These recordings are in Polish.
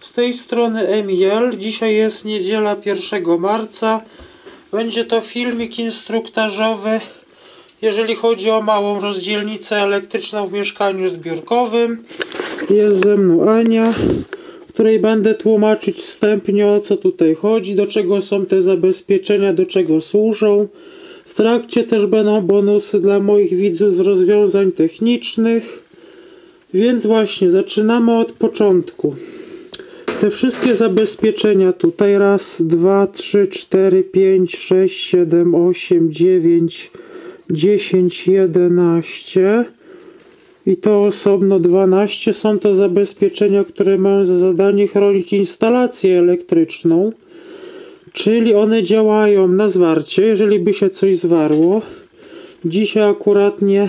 Z tej strony Emiel. Dzisiaj jest niedziela 1 marca. Będzie to filmik instruktażowy, jeżeli chodzi o małą rozdzielnicę elektryczną w mieszkaniu zbiórkowym. Jest ze mną Ania, której będę tłumaczyć wstępnie o co tutaj chodzi, do czego są te zabezpieczenia, do czego służą. W trakcie też będą bonusy dla moich widzów z rozwiązań technicznych. Więc właśnie, zaczynamy od początku. Te wszystkie zabezpieczenia tutaj raz, dwa, trzy, cztery, pięć, sześć, siedem, osiem, dziewięć, dziesięć, jedenaście. I to osobno 12 są to zabezpieczenia, które mają za zadanie chronić instalację elektryczną, czyli one działają na zwarcie, jeżeli by się coś zwarło. Dzisiaj akuratnie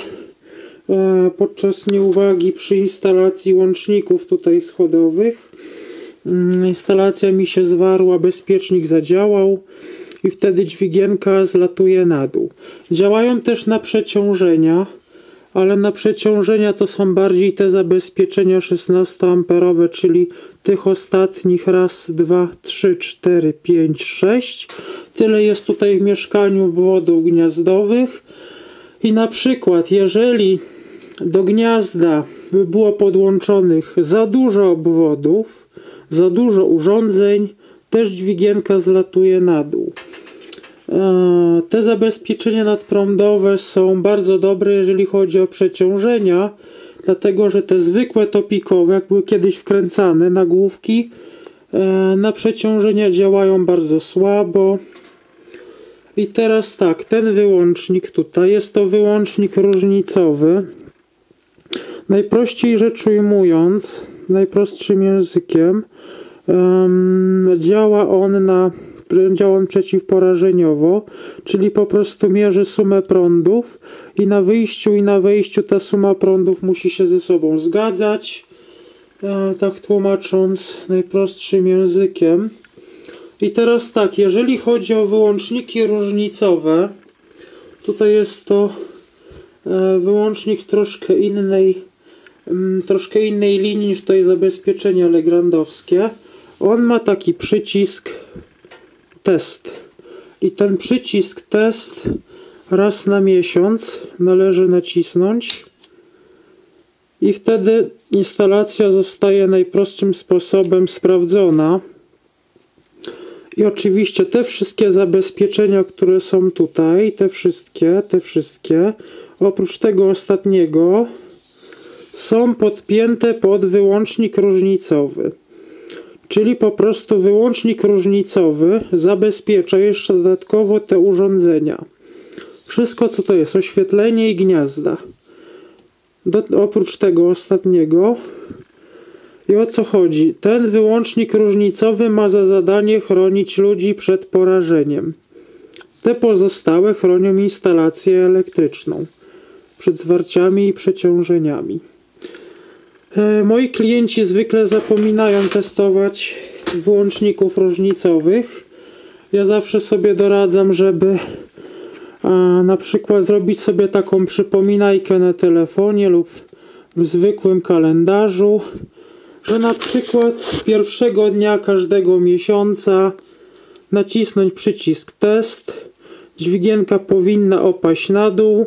e, podczas nieuwagi przy instalacji łączników tutaj schodowych instalacja mi się zwarła, bezpiecznik zadziałał i wtedy dźwigienka zlatuje na dół. Działają też na przeciążenia ale na przeciążenia to są bardziej te zabezpieczenia 16 amperowe, czyli tych ostatnich raz, dwa, trzy, cztery, pięć, sześć. Tyle jest tutaj w mieszkaniu obwodów gniazdowych. I na przykład, jeżeli do gniazda by było podłączonych za dużo obwodów, za dużo urządzeń, też dźwigienka zlatuje na dół. E, te zabezpieczenia nadprądowe są bardzo dobre, jeżeli chodzi o przeciążenia, dlatego że te zwykłe topikowe, jak były kiedyś wkręcane nagłówki, e, na przeciążenia działają bardzo słabo. I teraz tak, ten wyłącznik tutaj jest to wyłącznik różnicowy. Najprościej rzecz ujmując, najprostszym językiem, działa on na działam przeciwporażeniowo, czyli po prostu mierzy sumę prądów i na wyjściu i na wejściu ta suma prądów musi się ze sobą zgadzać. E, tak tłumacząc najprostszym językiem. I teraz tak, jeżeli chodzi o wyłączniki różnicowe, tutaj jest to e, wyłącznik troszkę innej, troszkę innej linii niż tutaj zabezpieczenia legrandowskie. On ma taki przycisk test. I ten przycisk test raz na miesiąc należy nacisnąć i wtedy instalacja zostaje najprostszym sposobem sprawdzona. I oczywiście te wszystkie zabezpieczenia, które są tutaj, te wszystkie, te wszystkie, oprócz tego ostatniego, są podpięte pod wyłącznik różnicowy. Czyli po prostu wyłącznik różnicowy zabezpiecza jeszcze dodatkowo te urządzenia. Wszystko co to jest, oświetlenie i gniazda. Do, oprócz tego ostatniego. I o co chodzi? Ten wyłącznik różnicowy ma za zadanie chronić ludzi przed porażeniem. Te pozostałe chronią instalację elektryczną przed zwarciami i przeciążeniami. E, moi klienci zwykle zapominają testować włączników różnicowych. Ja zawsze sobie doradzam, żeby na przykład zrobić sobie taką przypominajkę na telefonie lub w zwykłym kalendarzu, że na przykład pierwszego dnia każdego miesiąca nacisnąć przycisk test, dźwigienka powinna opaść na dół,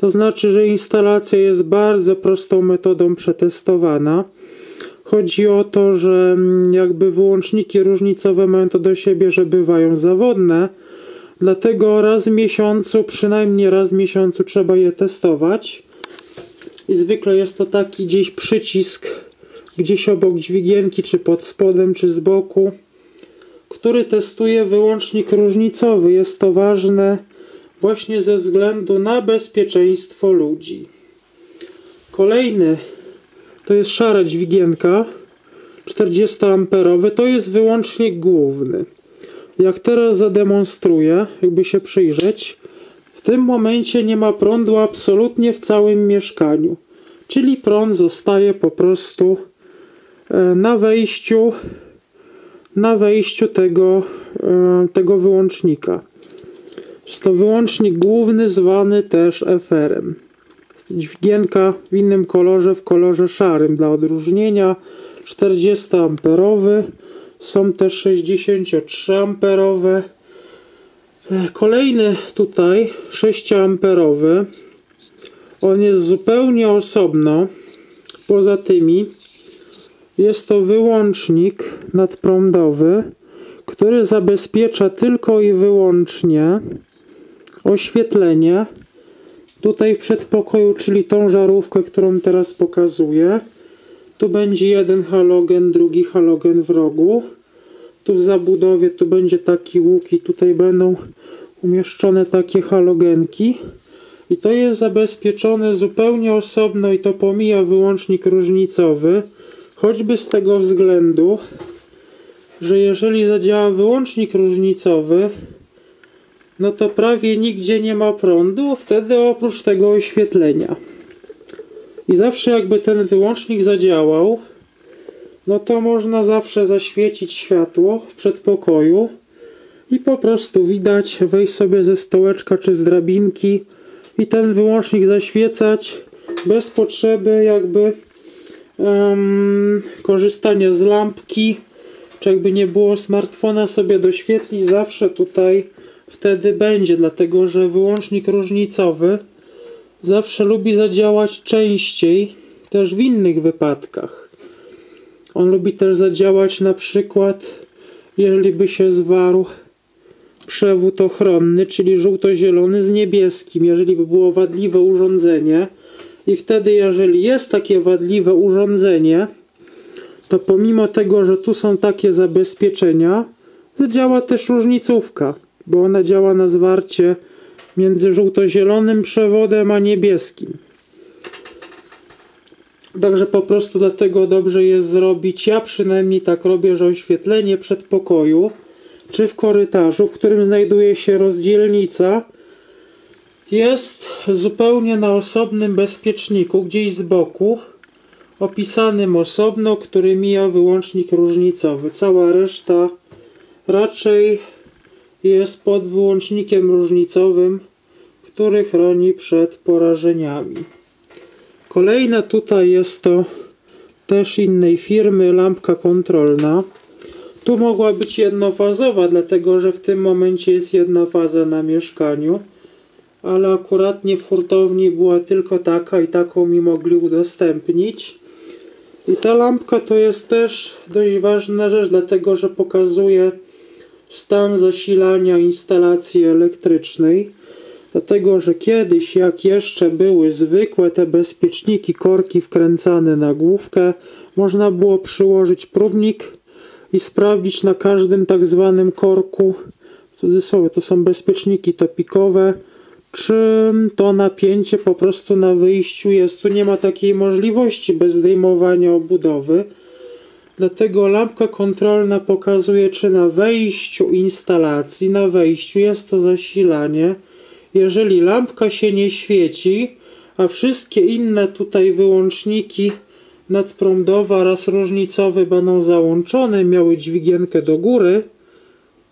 to znaczy, że instalacja jest bardzo prostą metodą przetestowana. Chodzi o to, że mm, jakby wyłączniki różnicowe mają to do siebie, że bywają zawodne, dlatego raz w miesiącu, przynajmniej raz w miesiącu trzeba je testować. I zwykle jest to taki gdzieś przycisk, gdzieś obok dźwigienki, czy pod spodem, czy z boku, który testuje wyłącznik różnicowy. Jest to ważne właśnie ze względu na bezpieczeństwo ludzi. Kolejny to jest szara dźwigienka 40 amperowy, to jest wyłącznik główny. Jak teraz zademonstruję, jakby się przyjrzeć, w tym momencie nie ma prądu absolutnie w całym mieszkaniu. Czyli prąd zostaje po prostu e, na wejściu na wejściu tego, e, tego wyłącznika. Jest to wyłącznik główny zwany też FR-em. Dźwigienka w innym kolorze, w kolorze szarym dla odróżnienia. 40 amperowy. Są też 63 amperowe. E, Kolejny tutaj 6 amperowy. On jest zupełnie osobno. Poza tymi jest to wyłącznik nadprądowy, który zabezpiecza tylko i wyłącznie oświetlenie tutaj w przedpokoju, czyli tą żarówkę, którą teraz pokazuję. Tu będzie jeden halogen, drugi halogen w rogu. Tu w zabudowie tu będzie taki łuk i tutaj będą umieszczone takie halogenki. I to jest zabezpieczone zupełnie osobno i to pomija wyłącznik różnicowy. Choćby z tego względu, że jeżeli zadziała wyłącznik różnicowy, no to prawie nigdzie nie ma prądu, wtedy oprócz tego oświetlenia. I zawsze jakby ten wyłącznik zadziałał, no to można zawsze zaświecić światło w przedpokoju i po prostu widać, wejść sobie ze stołeczka czy z drabinki i ten wyłącznik zaświecać bez potrzeby jakby um, korzystania z lampki, czy jakby nie było smartfona sobie doświetlić, zawsze tutaj wtedy będzie, dlatego że wyłącznik różnicowy zawsze lubi zadziałać częściej, też w innych wypadkach. On lubi też zadziałać na przykład, jeżeli by się zwarł przewód ochronny, czyli żółto-zielony z niebieskim, jeżeli by było wadliwe urządzenie i wtedy jeżeli jest takie wadliwe urządzenie, to pomimo tego, że tu są takie zabezpieczenia, zadziała też różnicówka, bo ona działa na zwarcie między żółto-zielonym przewodem a niebieskim. Także po prostu dlatego dobrze jest zrobić, ja przynajmniej tak robię, że oświetlenie przedpokoju czy w korytarzu, w którym znajduje się rozdzielnica, jest zupełnie na osobnym bezpieczniku, gdzieś z boku, opisanym osobno, który mija wyłącznik różnicowy. Cała reszta raczej jest pod wyłącznikiem różnicowym, który chroni przed porażeniami. Kolejna tutaj jest to też innej firmy lampka kontrolna. Tu mogła być jednofazowa, dlatego że w tym momencie jest jedna faza na mieszkaniu, ale akuratnie w hurtowni była tylko taka i taką mi mogli udostępnić. I ta lampka to jest też dość ważna rzecz, dlatego że pokazuje stan zasilania instalacji elektrycznej. Dlatego, że kiedyś, jak jeszcze były zwykłe te bezpieczniki, korki wkręcane na główkę, można było przyłożyć próbnik i sprawdzić na każdym tak zwanym korku, w cudzysłowie to są bezpieczniki topikowe, czy to napięcie po prostu na wyjściu jest. Tu nie ma takiej możliwości bez zdejmowania obudowy. Dlatego lampka kontrolna pokazuje, czy na wejściu instalacji, na wejściu jest to zasilanie. Jeżeli lampka się nie świeci, a wszystkie inne tutaj wyłączniki nadprądowe oraz różnicowe będą załączone, miały dźwigienkę do góry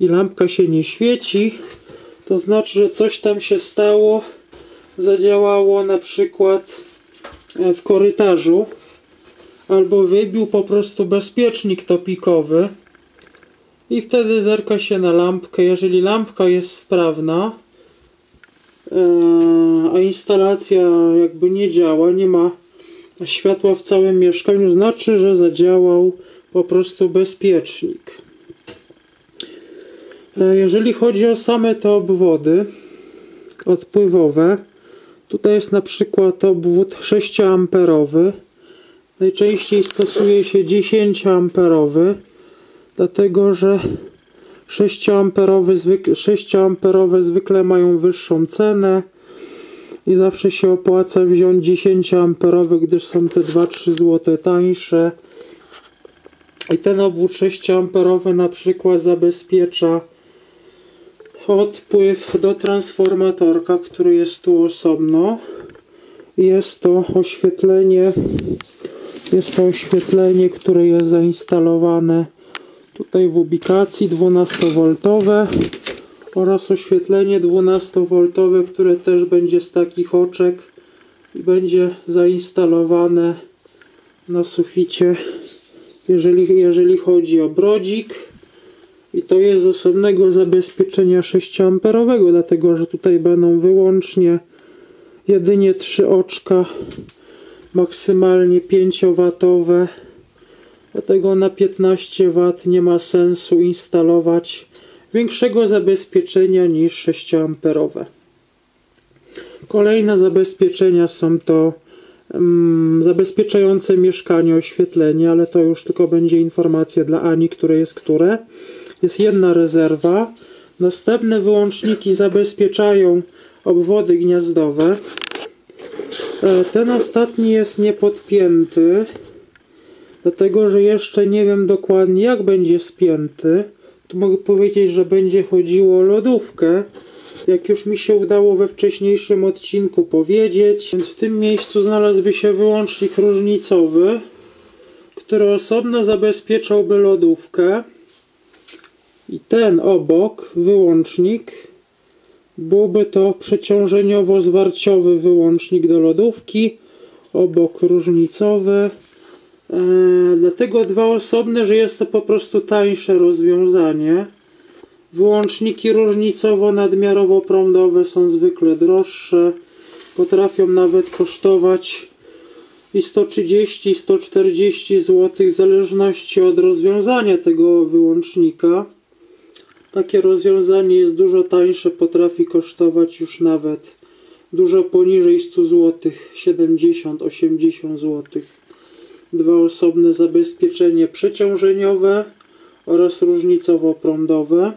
i lampka się nie świeci, to znaczy, że coś tam się stało, zadziałało na przykład e, w korytarzu, albo wybił po prostu bezpiecznik topikowy i wtedy zerka się na lampkę. Jeżeli lampka jest sprawna, e, a instalacja jakby nie działa, nie ma światła w całym mieszkaniu, znaczy, że zadziałał po prostu bezpiecznik. E, jeżeli chodzi o same te obwody odpływowe, tutaj jest na przykład obwód 6 amperowy. Najczęściej stosuje się 10 amperowy, dlatego że 6 amperowe, zwykle, 6 amperowe zwykle mają wyższą cenę i zawsze się opłaca wziąć 10 amperowy, gdyż są te 2-3 zł tańsze. I ten obwód 6 amperowy na przykład zabezpiecza odpływ do transformatorka, który jest tu osobno. Jest to oświetlenie, jest to oświetlenie, które jest zainstalowane tutaj w ubikacji 12V oraz oświetlenie 12V, które też będzie z takich oczek i będzie zainstalowane na suficie jeżeli, jeżeli chodzi o brodzik. I to jest z osobnego zabezpieczenia 6A, dlatego że tutaj będą wyłącznie jedynie trzy oczka, maksymalnie 5W. Dlatego na 15 W nie ma sensu instalować większego zabezpieczenia niż 6A. Kolejne zabezpieczenia są to um, zabezpieczające mieszkanie oświetlenie, ale to już tylko będzie informacja dla Ani, które jest które. Jest jedna rezerwa. Następne wyłączniki zabezpieczają obwody gniazdowe. E, ten ostatni jest niepodpięty, dlatego że jeszcze nie wiem dokładnie jak będzie spięty. Tu mogę powiedzieć, że będzie chodziło o lodówkę, jak już mi się udało we wcześniejszym odcinku powiedzieć. Więc w tym miejscu znalazłby się wyłącznik różnicowy, który osobno zabezpieczałby lodówkę. I ten obok, wyłącznik, byłby to przeciążeniowo-zwarciowy wyłącznik do lodówki, obok różnicowy. E, dlatego dwa osobne, że jest to po prostu tańsze rozwiązanie. Wyłączniki różnicowo-nadmiarowo-prądowe są zwykle droższe. Potrafią nawet kosztować i 130 i 140 zł w zależności od rozwiązania tego wyłącznika. Takie rozwiązanie jest dużo tańsze, potrafi kosztować już nawet dużo poniżej 100 zł, 70-80 zł. Dwa osobne zabezpieczenie przeciążeniowe oraz różnicowo-prądowe.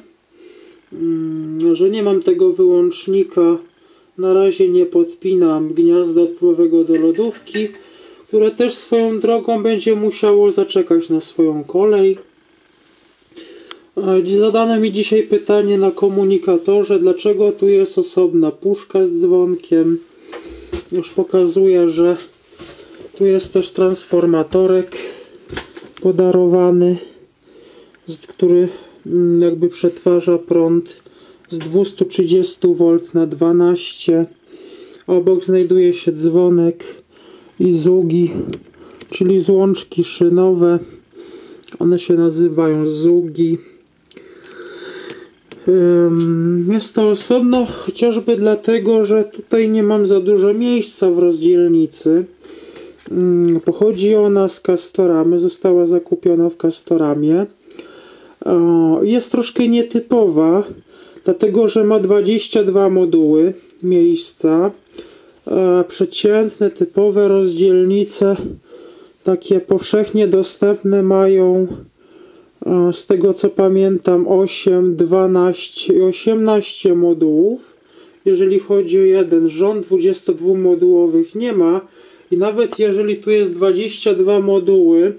Mm, że nie mam tego wyłącznika, na razie nie podpinam gniazda odpływowego do lodówki, które też swoją drogą będzie musiało zaczekać na swoją kolej. Zadano mi dzisiaj pytanie na komunikatorze, dlaczego tu jest osobna puszka z dzwonkiem. Już pokazuję, że tu jest też transformatorek podarowany, który mm, jakby przetwarza prąd z 230 V na 12. Obok znajduje się dzwonek i zugi, czyli złączki szynowe. One się nazywają zugi. Jest to osobno chociażby dlatego, że tutaj nie mam za dużo miejsca w rozdzielnicy. Pochodzi ona z Castoramy, została zakupiona w Castoramie. Jest troszkę nietypowa, dlatego że ma 22 moduły miejsca. Przeciętne, typowe rozdzielnice, takie powszechnie dostępne mają z tego co pamiętam 8, 12 i 18 modułów. Jeżeli chodzi o jeden rząd, 22 modułowych nie ma i nawet jeżeli tu jest 22 moduły,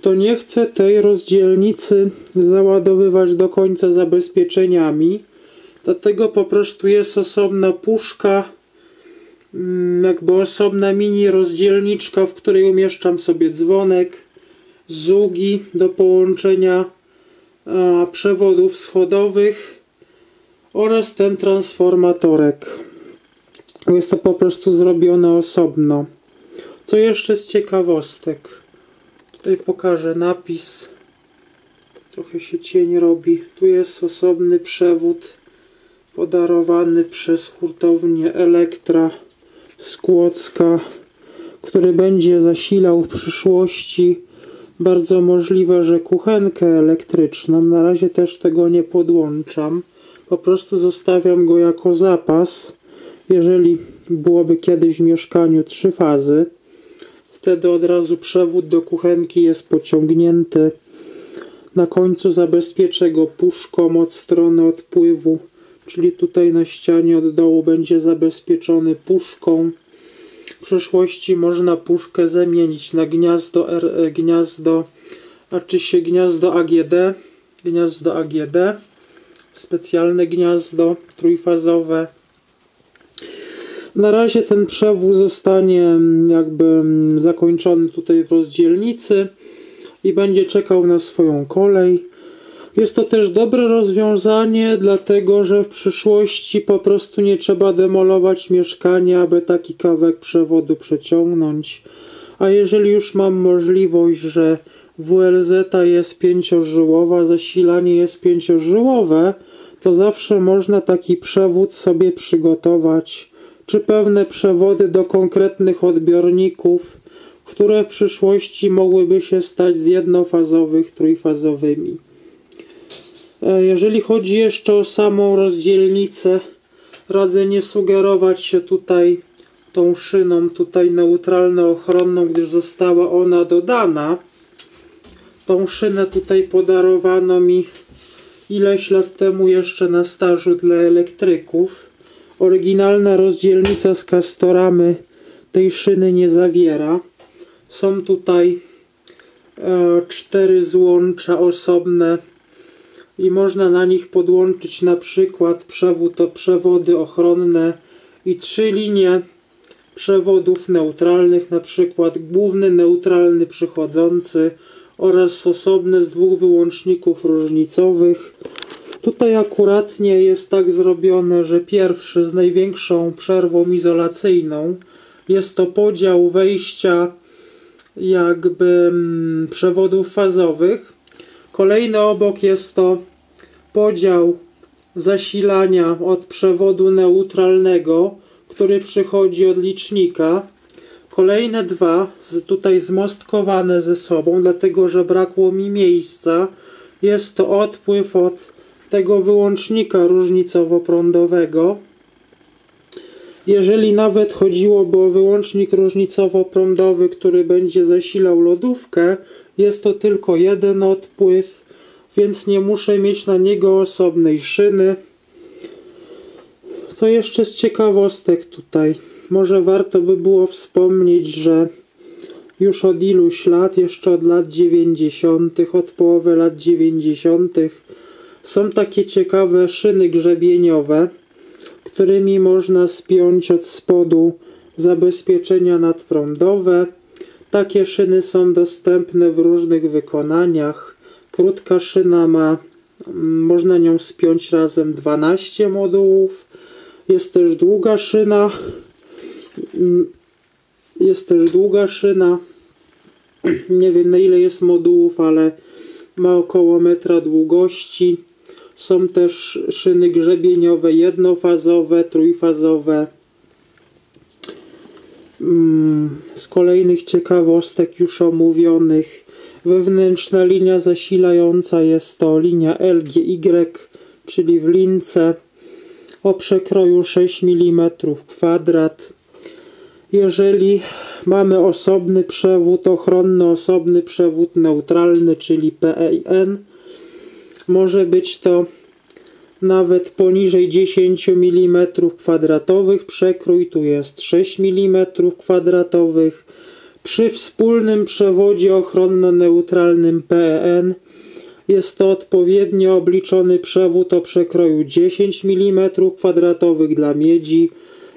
to nie chcę tej rozdzielnicy załadowywać do końca zabezpieczeniami. Dlatego po prostu jest osobna puszka, mm, jakby osobna mini rozdzielniczka, w której umieszczam sobie dzwonek, zugi do połączenia przewodów schodowych oraz ten transformatorek. Jest to po prostu zrobione osobno. Co jeszcze z ciekawostek? Tutaj pokażę napis. Trochę się cień robi. Tu jest osobny przewód podarowany przez hurtownię Elektra z Kłodzka, który będzie zasilał w przyszłości bardzo możliwe, że kuchenkę elektryczną. Na razie też tego nie podłączam. Po prostu zostawiam go jako zapas. Jeżeli byłoby kiedyś w mieszkaniu trzy fazy, wtedy od razu przewód do kuchenki jest pociągnięty. Na końcu zabezpieczę go puszką od strony odpływu, czyli tutaj na ścianie od dołu będzie zabezpieczony puszką. W przyszłości można puszkę zamienić na gniazdo, R, e, gniazdo a czy się gniazdo AGD, gniazdo AGD, specjalne gniazdo trójfazowe. Na razie ten przewód zostanie mm, jakby mm, zakończony tutaj w rozdzielnicy i będzie czekał na swoją kolej. Jest to też dobre rozwiązanie, dlatego że w przyszłości po prostu nie trzeba demolować mieszkania, aby taki kawałek przewodu przeciągnąć. A jeżeli już mam możliwość, że WLZ jest pięciożyłowa, zasilanie jest pięciożyłowe, to zawsze można taki przewód sobie przygotować, czy pewne przewody do konkretnych odbiorników, które w przyszłości mogłyby się stać z jednofazowych trójfazowymi. E, jeżeli chodzi jeszcze o samą rozdzielnicę, radzę nie sugerować się tutaj tą szyną tutaj neutralno-ochronną, gdyż została ona dodana. Tą szynę tutaj podarowano mi ileś lat temu jeszcze na stażu dla elektryków. Oryginalna rozdzielnica z kastoramy tej szyny nie zawiera. Są tutaj e, cztery złącza osobne i można na nich podłączyć na przykład przewód przewody ochronne i trzy linie przewodów neutralnych, na przykład główny neutralny przychodzący oraz osobne z dwóch wyłączników różnicowych. Tutaj akuratnie jest tak zrobione, że pierwszy z największą przerwą izolacyjną jest to podział wejścia jakby mm, przewodów fazowych. Kolejny obok jest to podział zasilania od przewodu neutralnego, który przychodzi od licznika. Kolejne dwa, tutaj zmostkowane ze sobą, dlatego że brakło mi miejsca. Jest to odpływ od tego wyłącznika różnicowo-prądowego. Jeżeli nawet chodziłoby o wyłącznik różnicowo-prądowy, który będzie zasilał lodówkę, jest to tylko jeden odpływ, więc nie muszę mieć na niego osobnej szyny. Co jeszcze z ciekawostek tutaj? Może warto by było wspomnieć, że już od iluś lat, jeszcze od lat 90., od połowy lat 90., są takie ciekawe szyny grzebieniowe, którymi można spiąć od spodu zabezpieczenia nadprądowe. Takie szyny są dostępne w różnych wykonaniach. Krótka szyna ma, można nią spiąć razem 12 modułów. Jest też długa szyna. Jest też długa szyna. Nie wiem na ile jest modułów, ale ma około metra długości. Są też szyny grzebieniowe jednofazowe, trójfazowe. Mm, z kolejnych ciekawostek już omówionych wewnętrzna linia zasilająca jest to linia LGY, czyli w lince o przekroju 6 mm kwadrat. Jeżeli mamy osobny przewód ochronny, osobny przewód neutralny, czyli PEN, może być to nawet poniżej 10 mm kwadratowych przekrój, tu jest 6 mm kwadratowych. Przy wspólnym przewodzie ochronno-neutralnym PEN jest to odpowiednio obliczony przewód o przekroju 10 mm kwadratowych dla miedzi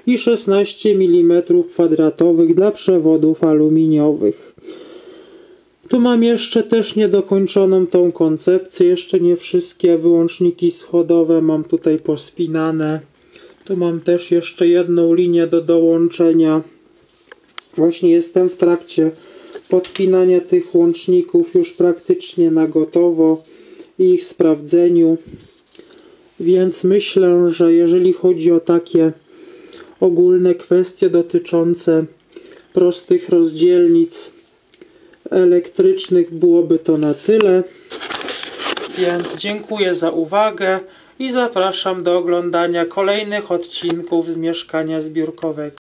i 16 mm kwadratowych dla przewodów aluminiowych. Tu mam jeszcze też niedokończoną tą koncepcję, jeszcze nie wszystkie wyłączniki schodowe mam tutaj pospinane. Tu mam też jeszcze jedną linię do dołączenia. Właśnie jestem w trakcie podpinania tych łączników już praktycznie na gotowo i ich sprawdzeniu. Więc myślę, że jeżeli chodzi o takie ogólne kwestie dotyczące prostych rozdzielnic elektrycznych byłoby to na tyle. Więc dziękuję za uwagę i zapraszam do oglądania kolejnych odcinków z mieszkania zbiórkowego.